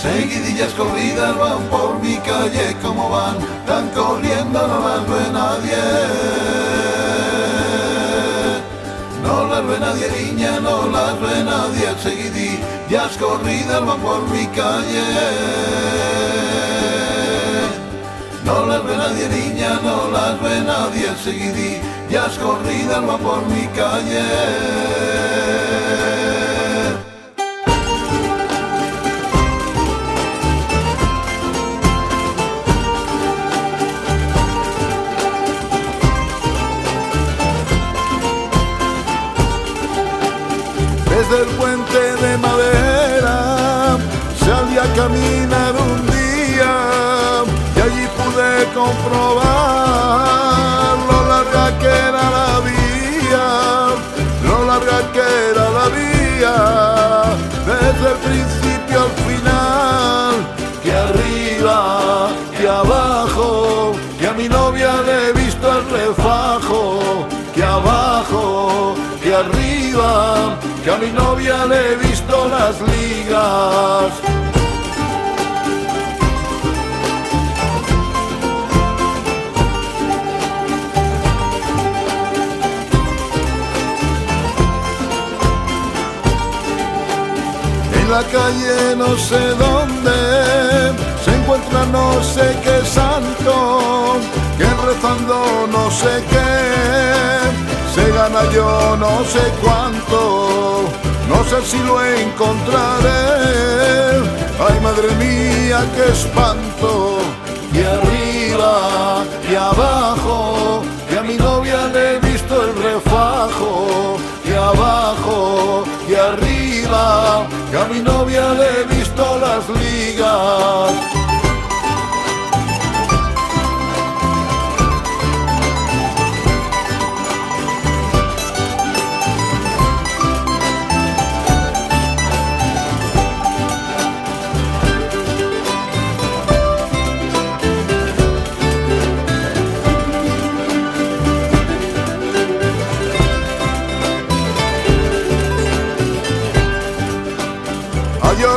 Seguidillas corridas van por mi calle como van, tan corriendo no las ve nadie. No las ve nadie niña, no las ve nadie, seguidillas corridas van por mi calle. No las ve nadie niña, no las ve nadie, seguidillas corridas van por mi calle. Desde el puente de madera salí a caminar un día y allí pude comprobar lo larga que era la vía, lo larga que era la vía, desde el principio al final, que arriba, que abajo, que a mi novia le he visto el refajo, que abajo, que arriba, a mi novia le he visto las ligas. En la calle no sé dónde se encuentra no sé qué santo, que rezando no sé qué, se gana yo no sé cuánto, no sé si lo encontraré. Ay madre mía, qué espanto, y arriba y abajo, y a mi novia le he visto el refajo, y abajo y arriba, que a mi novia le he visto las ligas.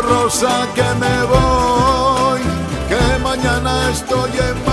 Rosa que me voy, que mañana estoy en.